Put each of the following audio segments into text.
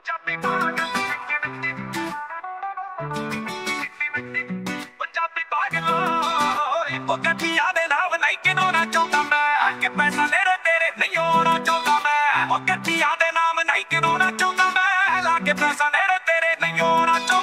ਪੰਜਾਬੀ ਪਾਗਲ ਪੰਜਾਬੀ ਪਾਗਲ ਓਏ ਪਗਤੀਆਂ ਦੇ ਨਾਮ ਨਹੀਂ ਕਿਨੋਂ ਨਾ ਚਾਹੁੰਦਾ ਮੈਂ ਕਿ ਪੈਸਾ ਤੇਰੇ ਤੇਰੇ ਨਹੀਂ ਹੋਣਾ ਚਾਹੁੰਦਾ ਮੈਂ ਪਗਤੀਆਂ ਦੇ ਨਾਮ ਨਹੀਂ ਕਿਨੋਂ ਨਾ ਚਾਹੁੰਦਾ ਮੈਂ ਲਾ ਕੇ ਪੈਸਾ ਤੇਰੇ ਤੇਰੇ ਨਹੀਂ ਹੋਣਾ ਚਾਹੁੰਦਾ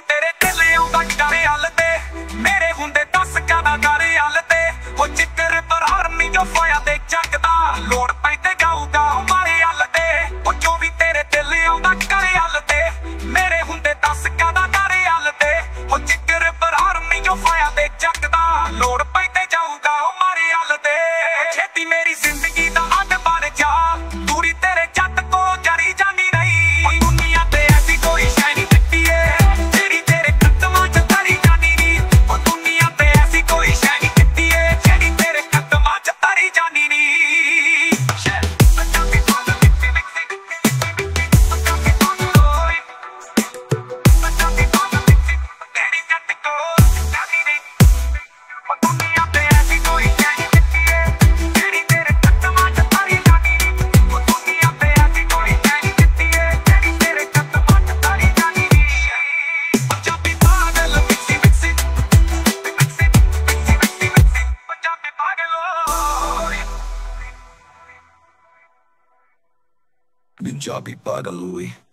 ਕੋਈ ਤੇਰੇ ਥੱਲੇ ਆਉਂਦਾ ਕਰੇ ਹੱਲ ਤੇ। ਹੁੰਦੇ ਦੱਸ ਕਾਦਾ ਕਰੇ ਹੱਲ ਤੇ। ਉਹ ਚਿੱਕਰ ਜੋ ਫਾਇਆ ਲੋੜ Punjabi Bagalui.